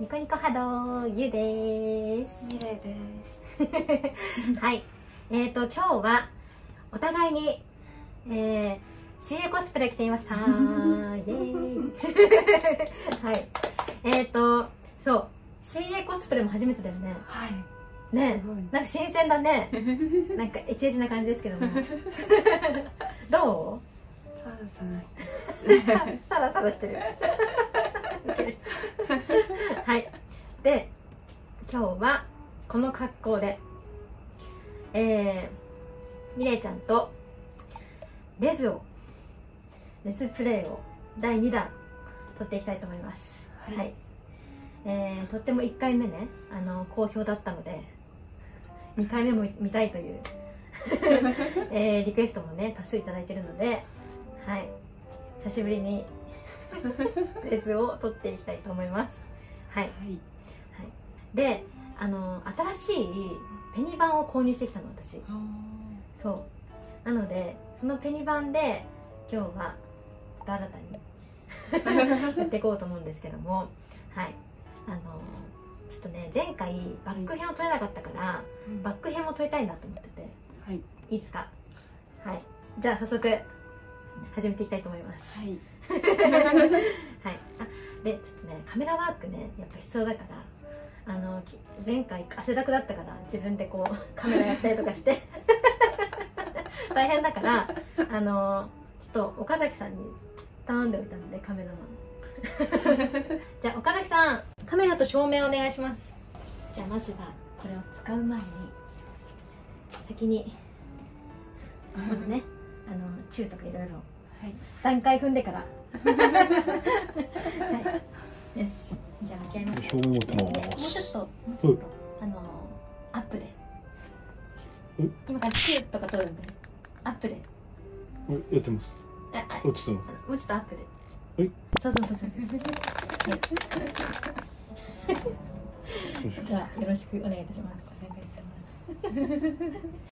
ニコニコ波動ゆうです。ミレイです。はい。えっ、ー、と今日はお互いにえー、CA コスプレ着てみました。イエーイ。はい。えっ、ー、とそう。CA コスプレも初めてだよね。はい。ね。なんか新鮮だね。なんかエチエチな感じですけども。どう？サラサラしてる。サラサラしてる はい。で今日はこの格好でえー、ミレイちゃんとレズをレズプレイを第2弾撮っていきたいと思います。はい、はい、えー、とっても1回目ねあの好評だったので2回目も見たいという えー、リクエストもね多数いただいてるのではい。久しぶりにレズを取っていきたいと思います。はい、はい、はい、であの新しいペニバンを購入してきたの私。そう。なのでそのペニバンで今日はちょっと新たに やっていこうと思うんですけどもはい。あのちょっとね前回バック編を取れなかったから、はい、バック編も取りたいなと思ってて、はい、いいですか？はい。じゃあ早速始めていきたいと思います。はい。はい。あでちょっとねカメラワークねやっぱ必要だからあの前回汗だくだったから自分でこう カメラやったりとかして。大変だからあのちょっと岡崎さんに頼んでおいたのでカメラマンじゃあ岡崎さんカメラと照明お願いします。じゃあまずはこれを使う前に先にまずねあのチューとかいろいろ段階踏んでから。はい、よし。じゃあ開けましょう、もうちょっともうちょっと、あのアップで。今からチューとか取るんで。アップで。やってます。ああ落ちてます。もうちょっとアップで。はい。そうそうそうそうそう。ではよろしくお願いいたします。お願いします